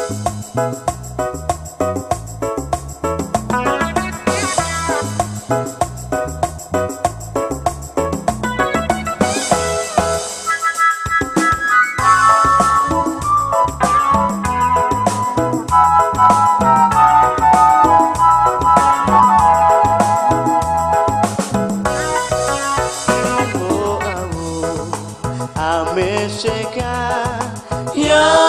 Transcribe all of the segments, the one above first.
Oh, oh, oh. chegar. E.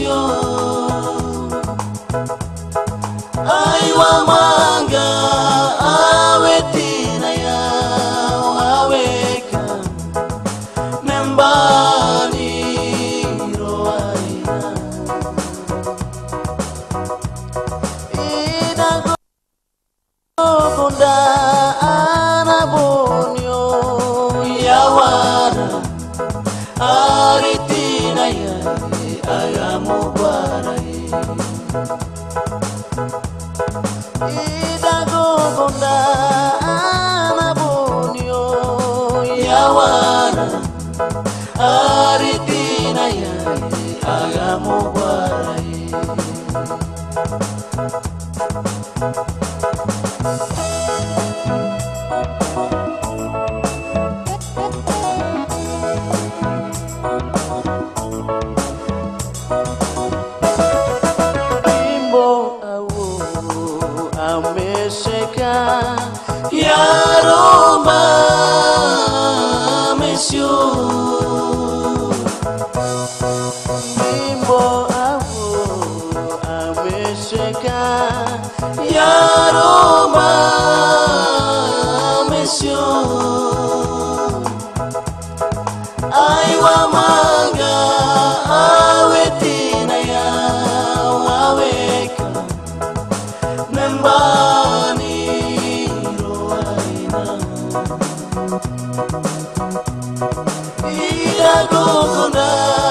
bendición. Ay, guamanga, awe tina ya, aweka, nembara. Hagamos guay. corona.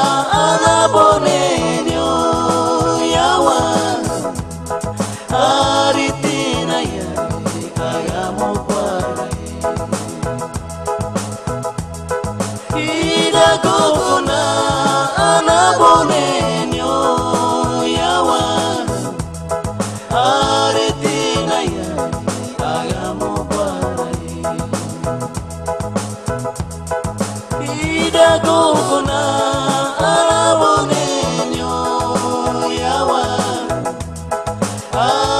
love.